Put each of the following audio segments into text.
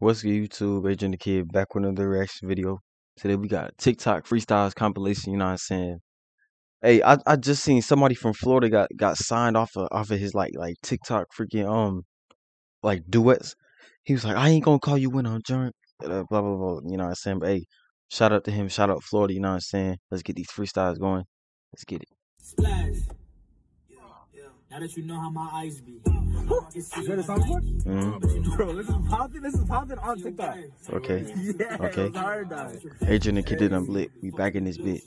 What's good, YouTube? Adrian the Kid back with another reaction video. Today we got TikTok freestyles compilation. You know what I'm saying? Hey, I, I just seen somebody from Florida got got signed off of off of his like like TikTok freaking um like duets. He was like, I ain't gonna call you when I'm drunk. Blah blah blah. You know what I'm saying? But hey, shout out to him. Shout out Florida. You know what I'm saying? Let's get these freestyles going. Let's get it. Splash. Now that you know how my eyes be. Is that a song for? Mhm. Bro, this is popping. This is popping on TikTok. Okay. Yeah, Okay. it's hard dog. Adrian the Kid did I'm lit. We back in this bit.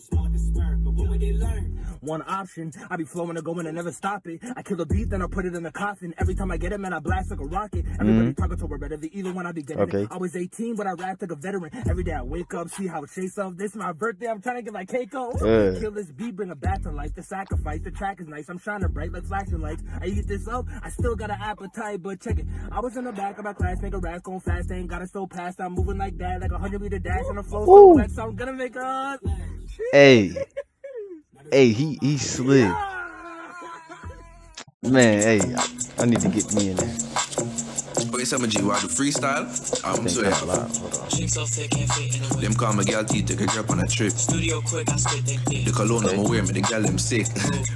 One option, I be flowing and going and never stop it. I kill the beat, then I put it in the coffin. Every time I get it, man, I blast like a rocket. Everybody talking to a better than either one I be getting. Mm-hmm. Okay. It. I was 18, but I rap like a veteran. Every day I wake up, see how it shakes up. This is my birthday, I'm trying to get my cake on. Yeah. Kill this beat, bring it back to life. The sacrifice, the track is nice. I'm shining bright like flashing lights. I eat this up, I still got an appetite, but check it. I was in the back of my class, make a rap going fast. Ain't got it so fast. I'm moving like that, like a hundred meter dash on the floor. So I'm gonna make a. Hey. Hey, he he slid. Man, hey, I, need to get me in there. Okay, some G, why the freestyle? Um, I I'm so yeah. loud. Hold on. Chick so thick can't fit in the Them call my gal T, take a grip on a trip. Studio quick, I spit that dick. The cologne I'ma wear, me the gal them sick.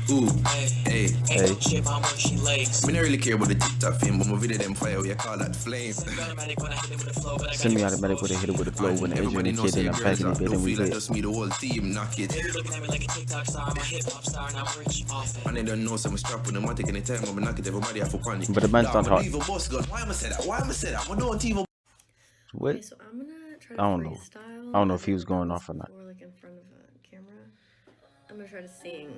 Ooh, hey. Hey. Shit how much she lakes. Me not really care about the TikTok fame, but my video them fire, we call that flame. Automatic when I hit it with the flow, but I Semi-automatic with a hit it with a flow when Adrian Everybody the knows Kid and I'm girls packing are it bit don't and we feel lit. just me, the whole team knock it. They be looking at me like a TikTok star, I'm a hip hop star, and I'm rich off it. And they don't know some strap with them, I take any time, I'm knock it, everybody have for panic. But the man's not hot. Leave a boss gun, why am I say that? Why am I say that? I don't even What? Okay, so I'm gonna try to I don't know. I don't know if he was going off or not. before, like in front of a camera. I'm gonna try to sing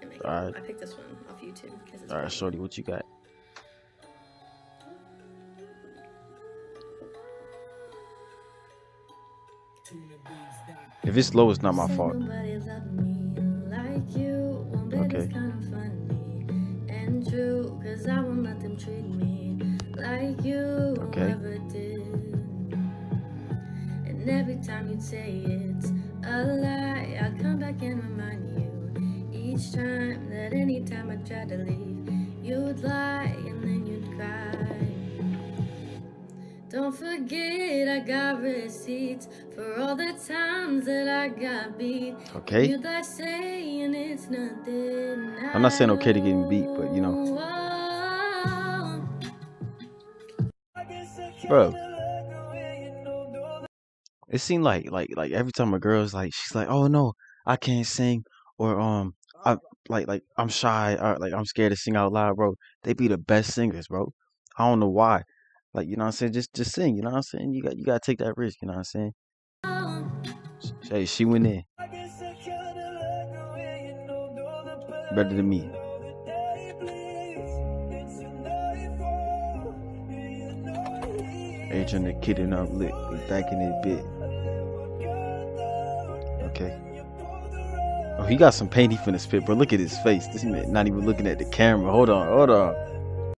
and make Alright. I picked this one off YouTube because it's All right, funny. shorty, what you got? If it's low, it's not my fault. nobody loved me like you. One bit is Okay. Like you Okay. ever did. And every time you say it's a lie, I come back and remind you each time that anytime I try to leave, you'd lie and then you'd cry. Don't forget I got receipts for all the times that I got beat. Okay. You like saying it's nothing. I'm not saying okay to getting beat, but, you know. Bro. It seemed like like like every time a girl's like she's like, oh no, I can't sing, or um, I like like I'm shy, or like I'm scared to sing out loud, bro. They be the best singers, bro. I don't know why. Like you know what I'm saying, just just sing. You know what I'm saying. You got you got to take that risk. You know what I'm saying. Hey, she went in better than me. Adrian the kid and I'm lit. Back in it bit. Okay. Oh, he got some paint he finna spit, bro. Look at his face. This man not even looking at the camera. Hold on, hold on.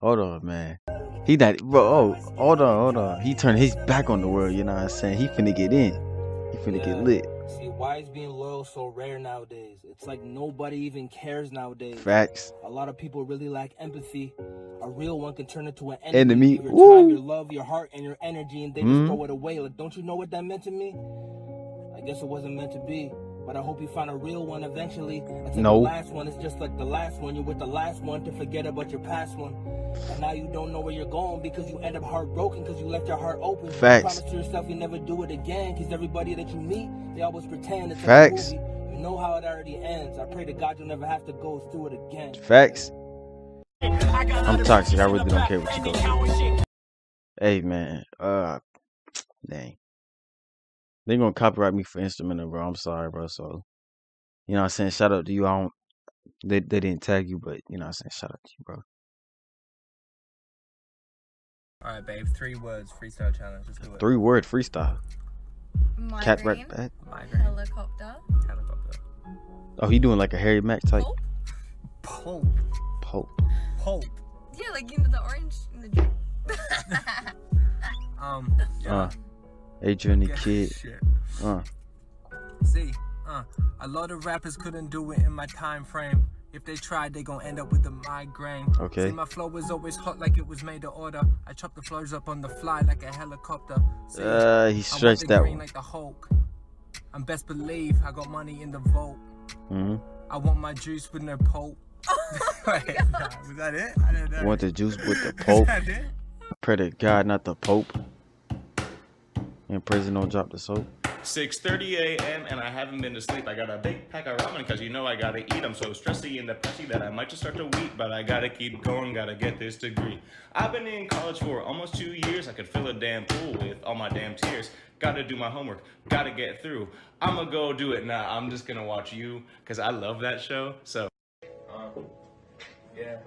Hold on, man. He not, bro. Oh, hold on, hold on. He turned his back on the world, you know what I'm saying? He finna get in. He finna get lit. Why is being loyal so rare nowadays? It's like nobody even cares nowadays. Facts. A lot of people really lack empathy. A real one can turn into an Enemy. enemy. Your Woo. time, your love, your heart, and your energy, and they Mhm. just throw it away. Like, don't you know what that meant to me? I guess it wasn't meant to be. But I hope you find a real one eventually. Think No. the last one is just like the last one. You're with the last one to forget about your past one. And now you don't know where you're going because you end up heartbroken because you left your heart open. Facts. You promise to yourself you never do it again because everybody that you meet, they always pretend it's Facts. a movie. You know how it already ends. I pray to God you'll never have to go through it again. Facts. I'm toxic. I really don't care what you go through. Hey man, uh, dang, they gonna copyright me for instrumental, bro. I'm sorry, bro. So, you know what I'm saying? Shout out to you. I don't. They they didn't tag you, but you know what I'm saying? Shout out to you, bro. All right, babe. Three words, freestyle challenge. Let's do it. Three word freestyle. Cat Migraine, rap back. Migraine, helicopter, helicopter, Oh, he doing like a Harry Mack type. Pulp. pulp, Pope. pulp. Yeah, like you know the orange in the drink. Um, yeah. Uh, Adrian the kid. Uh, See, uh, a lot of rappers couldn't do it in my time frame. If they tried, they gon' end up with a migraine. Okay. See, my flow was always hot like it was made to order. I chop the flows up on the fly like a helicopter. See, Uh, he stretched that one. like the Hulk. I'm best believe I got money in the vault. hmm I want my juice with no pulp. Wait, nah, was that it? I don't know. Want the juice with the that? Pray to God, not the Pope. In prison, don't drop the soap. 6:30 a.m. and I haven't been to sleep. I got a big pack of ramen because you know I gotta eat. I'm so stressy and depressy that I might just start to weep, but I gotta keep going, gotta get this degree. I've been in college for almost two years. I could fill a damn pool with all my damn tears. Gotta do my homework, gotta get through. I'ma go do it now. I'm just gonna watch you because I love that show. So. Uh, yeah.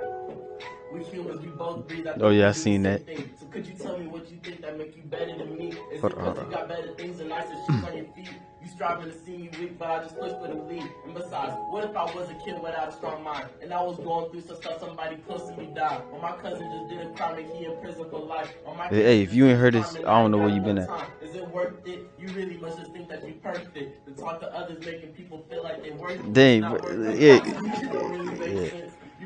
We humans, we both breathe. I Oh, yeah, I think we do seen that. thing. So could you tell me what you think that make you better than me? Is Hold on, because you got better things and nicer shoes on your feet? You striving to see me weak, but I just push for the lead. And besides, what if I was a kid without a strong mind? And I was going through some stuff, somebody close to me died. Or my cousin just did a crime and he in prison for life. Or my Hey, if you ain't heard this, I don't know where you been at. Is it worth it? You really must just think that you perfect. To talk to others, making people feel like they're worth it. Dang, Not bro, worth it. yeah,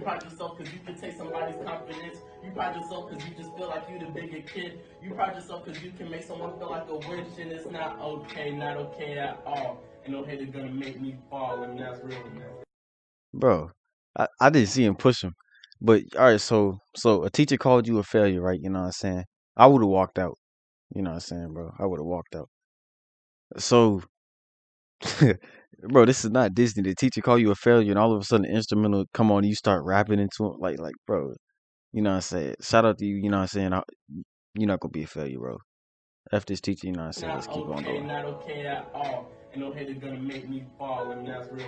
pride yourself because you can take somebody's confidence. You pride yourself because you just feel like you the bigger kid. You pride yourself because you can make someone feel like a witch, and it's not okay, not okay at all. And no hater gonna make me fall, and that's real, man. Bro, I, I didn't see him push him. But all right, so so a teacher called you a failure, right? You know what I'm saying? I would have walked out. You know what I'm saying, bro? I would have walked out. So bro, this is not Disney. The teacher call you a failure and all of a sudden instrumental come on and you start rapping into it like like bro, you know what I'm saying? Shout out to you, you know what I'm saying? I, you're not gonna be a failure, bro. F this teacher, you know what I'm saying? Let's keep on okay, going. not okay at all. And no hater gonna make me fall, and that's real.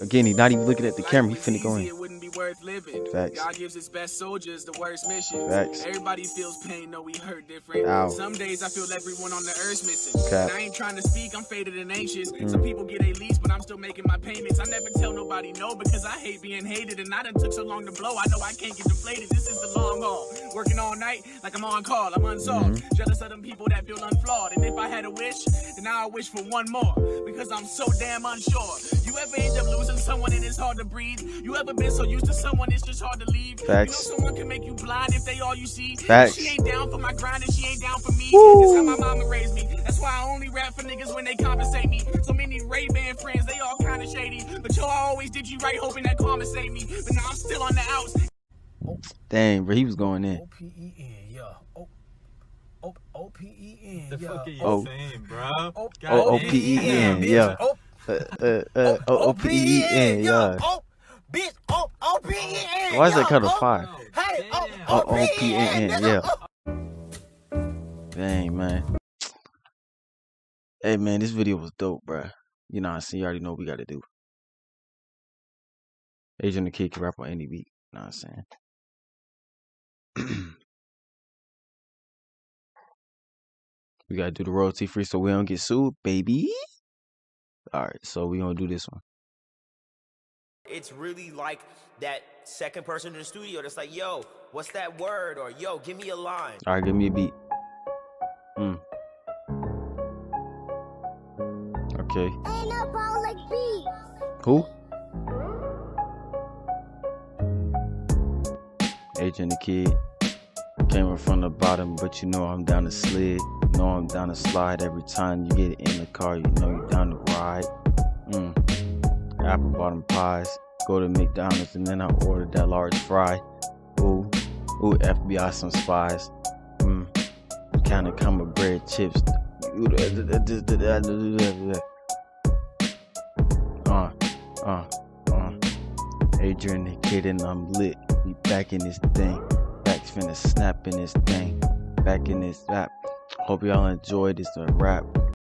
Again, he's not even looking at the camera, he finna go in. It wouldn't be worth living. Facts. God gives his best soldiers the worst missions. Facts. Everybody feels pain, though we hurt different. Ow. Some days I feel everyone on the earth's missing. And I ain't trying to speak, I'm faded and anxious. Mm. Some people get a lease, but I'm still making my payments. I never tell nobody no because I hate being hated. And I done took so long to blow, I know I can't get deflated. This is the long haul. Working all night like I'm on call, I'm unsolved. Mm-hmm. Jealous of them people that feel unflawed. And if I had a wish, then I wish for one more. Because I'm so damn unsure. You ever end up losing someone and it's hard to breathe? You ever been so used to someone it's just hard to leave? Facts. You know someone can make you blind if they all you see. Facts. She ain't down for my grind and she ain't down for me. Woo. That's how my mama raised me. That's why I only rap for niggas when they compensate me. So many Ray-Ban friends, they all kinda shady. But yo, I always did you right, hoping that karma saved me. But now I'm still on the outs. Dang, bro, he was going in. O-P-E-N, yeah. O- O- O-P-E-N, The yeah. fuck are you Oh. saying, bro? O- Oh, God O-P-E-N, damn. yeah. O- Uh, uh, uh, yeah. Bitch, O- O-P-E-N, Why is that yeah. kind of fire? Hey, O- Damn. O- O-P-E-N, O-P-E-N, yeah. Dang, man. Hey, man, this video was dope, bruh. You know what I'm saying? You already know what we got to do. Adrian the Kid can rap on any beat. You know what I'm saying? we got to do the royalty free so we don't get sued, baby. All right, so we going to do this one. It's really like that second person in the studio that's like, yo, what's that word? Or yo, give me a line. All right, give me a beat. Mm. Okay. Who? Adrian the kid. Came up from the bottom, but you know I'm down the slid. Know I'm down to slide every time you get in the car. You know you're down to ride. Mm. Apple bottom pies. Go to McDonald's and then I order that large fry. Ooh, ooh, FBI some spies. Mm. Kind of come with bread chips. Uh, uh, uh. Adrian the kid and I'm lit. We back in this thing. Back's finna snap in this thing. Back in this rap. Hope y'all enjoyed this rap.